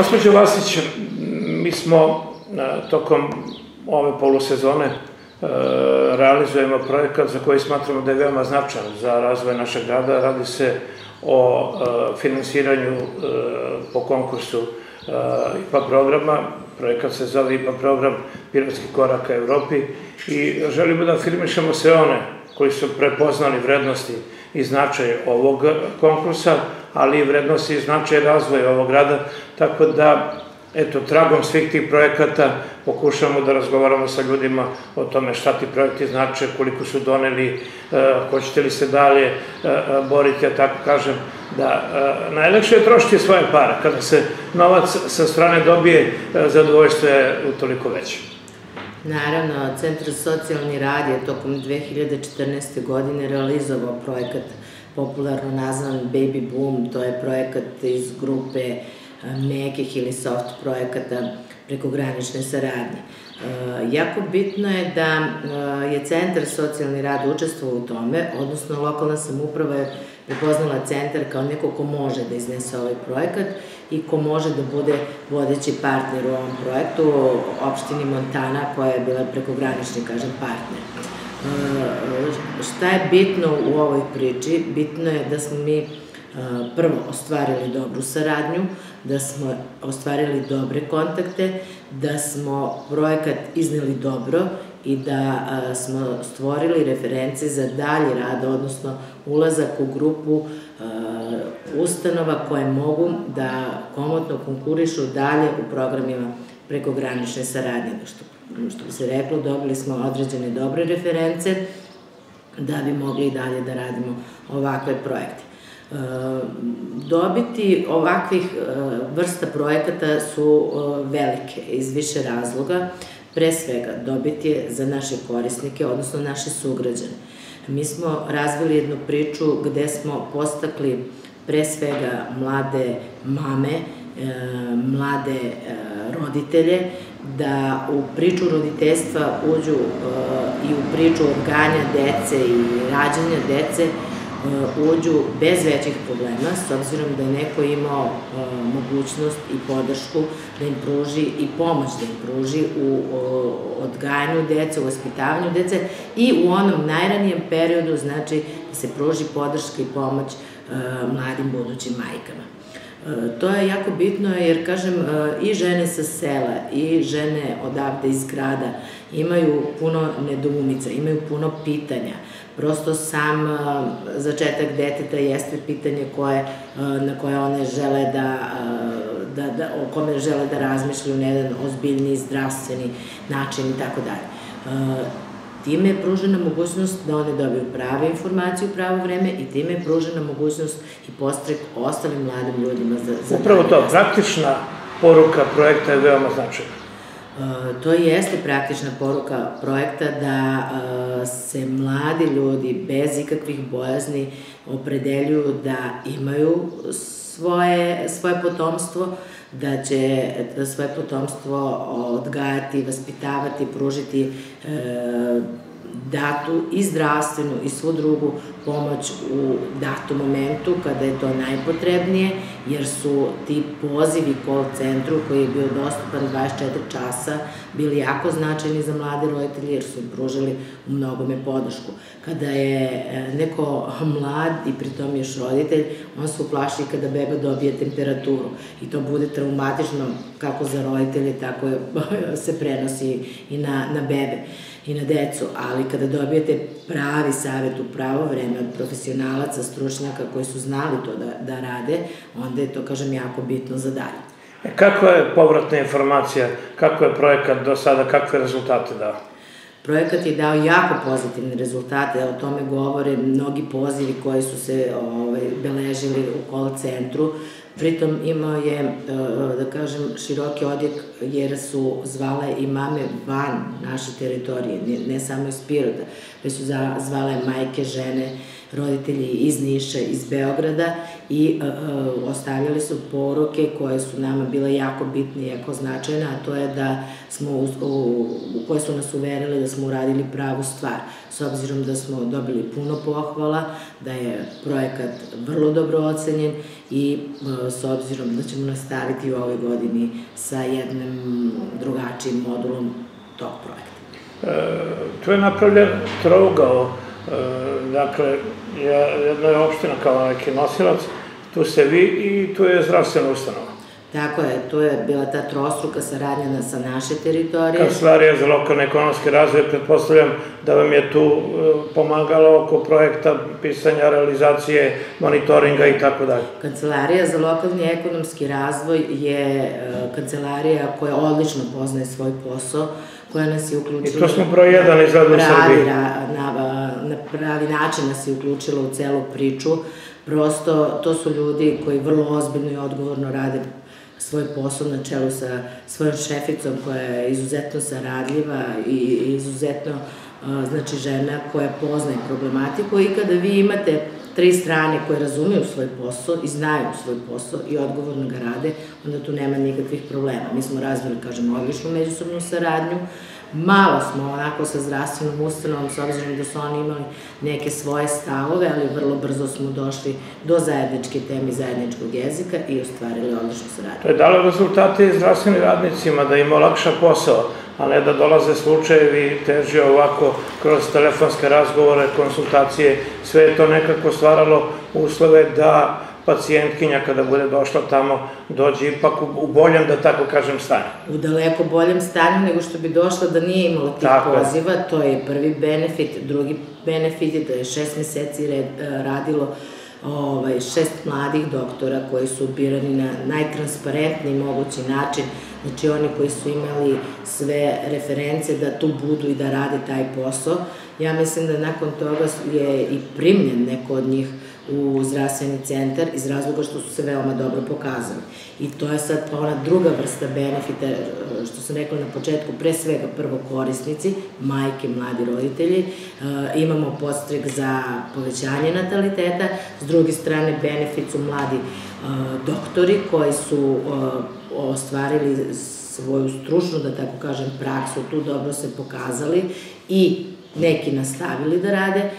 Gospođo Vasić, mi smo tokom ove polusezone realizujemo projekat za koji smatramo da je veoma značajan za razvoj našeg grada. Radi se o finansiranju po konkursu IPA programa. Projekat se zove IPA program Piratski korak ka Evropi i želimo da afirmišemo sve one koji su prepoznali vrednosti i značaj ovog konkursa, ali i vrednosti i značaj razvoja ovog grada, tako da eto, tragom svih tih projekata pokušamo da razgovaramo sa ljudima o tome šta ti projekti znače, koliko su doneli, hoćete li se dalje boriti, ja tako kažem, da najlekše je trošiti svoje pare, kada se novac sa strane dobije, zadovoljstvo je utoliko veće. Naravno, Centar socijalni rad je tokom 2014. godine realizovao projekat popularno nazvan Baby Boom, to je projekat iz grupe mekih ili soft projekata prekogranične saradnje. Jako bitno je da je Centar socijalni rad učestvovao u tome, odnosno lokalna samuprava je prepoznala centar kao neko ko može da iznese ovaj projekat i ko može da bude vodeći partner u ovom projektu, opštini Montana koja je bila prekogranični, kažem, partner. Šta je bitno u ovoj priči? Bitno je da smo mi prvo ostvarili dobru saradnju, da smo ostvarili dobre kontakte, da smo projekat izneli dobro i da smo stvorili reference za dalji rad, odnosno ulazak u grupu ustanova koje mogu da komotno konkurišu dalje u programima prekogranične saradnje. Što, što bi se reklo, dobili smo određene dobre reference da bi mogli i dalje da radimo ovakve projekte. Dobiti ovakvih vrsta projekata su velike iz više razloga. Pre svega, dobiti je za naše korisnike, odnosno naše sugrađane. Mi smo razvili jednu priču gde smo postakli pre svega mlade mame, mlade roditelje, da u priču roditeljstva uđu i u priču odganja dece i rađanja dece, uđu bez većih problema, s obzirom da je neko imao mogućnost i podršku da im pruži i pomoć da im pruži u odgajanju dece, u vaspitavanju dece i u onom najranijem periodu, znači, da se pruži podrška i pomoć mladim budućim majkama. To je jako bitno jer, kažem, i žene sa sela i žene odavde iz grada imaju puno nedoumica, imaju puno pitanja. Prosto sam začetak deteta jeste pitanje koje, na koje one žele da, da, da, o kome žele da razmišljaju na jedan ozbiljni zdravstveni način i tako dalje. Time je pružena mogućnost da one dobiju prave informacije u pravo vreme i time je pružena mogućnost i postrek ostalim mladim ljudima za... za Upravo to, praktična poruka projekta je veoma značajna. To jeste praktična poruka projekta da se mladi ljudi bez ikakvih bojazni opredeljuju da imaju svoje, svoje potomstvo, da će svoje potomstvo odgajati, vaspitavati, pružiti e, datu i zdravstvenu i svu drugu pomoć u datom momentu kada je to najpotrebnije, jer su ti pozivi call centru koji je bio dostupan 24 časa bili jako značajni za mlade roditelje jer su im pružili u mnogome podršku. Kada je e, neko mlad i pritom još roditelj, on se uplaši kada beba dobije temperaturu i to bude traumatično kako za roditelje, tako se prenosi i na, na bebe i na decu, ali kada dobijete pravi savjet u pravo vreme od profesionalaca, stručnjaka koji su znali to da, da rade, onda je to, kažem, jako bitno za dalje. E, kako je povratna informacija, kako je projekat do sada, kakve rezultate dao? Projekat je dao jako pozitivne rezultate, o tome govore mnogi pozivi koji su se ovaj, beležili u call centru. Pritom imao je, e, da kažem, široki odjek jer su zvale i mame van naše teritorije, ne, ne samo iz Pirota, već su zvale majke, žene roditelji iz Niša, iz Beograda i uh, ostavljali su poruke koje su nama bile jako bitne i jako značajne, a to je da smo, u, koje su nas uverili da smo uradili pravu stvar. S obzirom da smo dobili puno pohvala, da je projekat vrlo dobro ocenjen i uh, s obzirom da ćemo nastaviti u ovoj godini sa jednim drugačijim modulom tog projekta. E, tu je napravljen trougao, e, dakle, jedna je opština kao neki nosilac, tu ste vi i tu je zdravstvena ustanova. Tako je, tu je bila ta trostruka saradnja sa naše teritorije. Kancelarija za lokalni ekonomski razvoj, pretpostavljam da vam je tu e, pomagala oko projekta pisanja, realizacije, monitoringa i tako dalje. Kancelarija za lokalni ekonomski razvoj je kancelarija koja odlično poznaje svoj posao, koja nas je uključila... I to smo broj jedan izgleda u Srbiji. Na, na pravi način nas je uključila u celu priču. Prosto, to su ljudi koji vrlo ozbiljno i odgovorno rade svoj posao na čelu sa svojom šeficom koja je izuzetno saradljiva i izuzetno znači žena koja poznaje problematiku i kada vi imate tri strane koje razumiju svoj posao i znaju svoj posao i odgovorno ga rade, onda tu nema nikakvih problema. Mi smo razvili, kažem, odličnu međusobnu saradnju, Malo smo onako sa zdravstvenom ustanovom, s obzirom da su oni imali neke svoje stavove, ali vrlo brzo smo došli do zajedničke teme zajedničkog jezika i ostvarili odličnu saradnju. To je dalo rezultate zdravstvenim radnicima da im olakša posao, a ne da dolaze slučajevi teže ovako kroz telefonske razgovore, konsultacije, sve je to nekako stvaralo uslove da pacijentkinja kada bude došla tamo dođe ipak u, u boljem, da tako kažem, stanju. U daleko boljem stanju nego što bi došla da nije imala tih tako poziva, je. to je prvi benefit. Drugi benefit je da je šest meseci red, e, radilo ovaj, šest mladih doktora koji su birani na najtransparentniji mogući način, znači oni koji su imali sve reference da tu budu i da rade taj posao. Ja mislim da nakon toga je i primljen neko od njih u zdravstveni centar iz razloga što su se veoma dobro pokazali. I to je sad ona druga vrsta benefita, što sam rekla na početku, pre svega prvo korisnici, majke, mladi roditelji, e, imamo postrek za povećanje nataliteta, s druge strane benefit su mladi e, doktori koji su e, ostvarili svoju stručnu, da tako kažem, praksu, tu dobro se pokazali i neki nastavili da rade,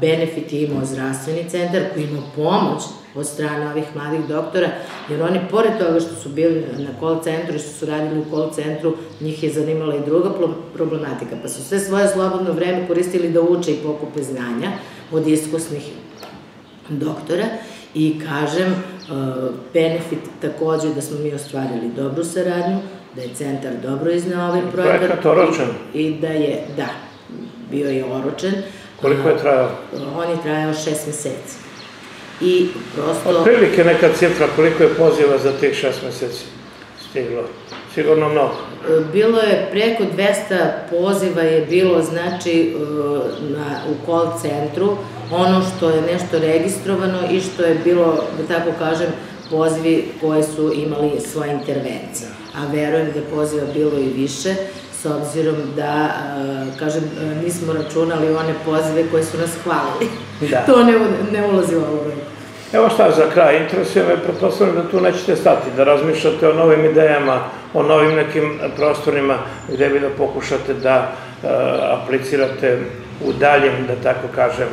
benefit je imao zdravstveni centar koji ima pomoć od strane ovih mladih doktora, jer oni, pored toga što su bili na call centru i što su radili u call centru, njih je zanimala i druga problematika, pa su sve svoje slobodno vreme koristili da uče i pokupe znanja od iskusnih doktora i kažem, benefit takođe da smo mi ostvarili dobru saradnju, da je centar dobro iznao ovaj projekat. Projekat oročen. I da je, da, bio je oročen. Koliko je trajao? On je trajao šest meseci. I prosto... Od prilike neka cifra, koliko je poziva za tih šest meseci stiglo? Sigurno mnogo. Bilo je preko 200 poziva je bilo, znači, na, u call centru, ono što je nešto registrovano i što je bilo, da tako kažem, pozivi koje su imali svoje intervencije. A verujem da je poziva bilo i više, s obzirom da, kažem, nismo računali one pozive koje su nas hvalili. Da. to ne, ne ulazi u ovo Evo šta za kraj, interesuje me, pretpostavljam da tu nećete stati, da razmišljate o novim idejama, o novim nekim prostorima gde bi da pokušate da aplicirate u daljem, da tako kažem,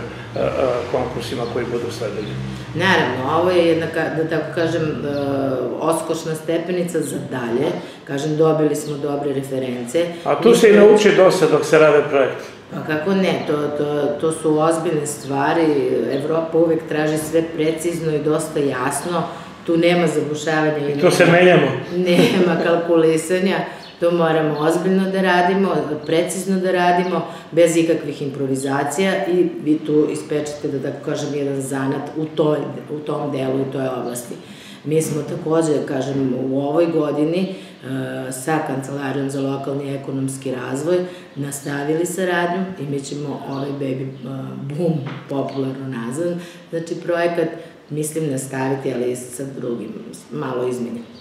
konkursima koji budu sledili. Naravno, ovo je jedna, da tako kažem, uh, oskošna stepenica za dalje. Kažem, dobili smo dobre reference. A tu se i nauči dosta dok se rade projekti. Pa kako ne, to, to, to su ozbiljne stvari. Evropa uvek traži sve precizno i dosta jasno. Tu nema zabušavanja. I to se menjamo. Nema kalkulisanja. To moramo ozbiljno da radimo, precizno da radimo, bez ikakvih improvizacija i vi tu ispečete, da tako kažem, jedan zanat u, toj, u tom delu i toj oblasti. Mi smo takođe, kažem, u ovoj godini e, sa Kancelarijom za lokalni ekonomski razvoj nastavili saradnju i mi ćemo ovaj baby e, boom popularno nazvan, znači projekat mislim nastaviti, ali sa drugim, malo izmenjen.